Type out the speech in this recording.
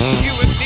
you would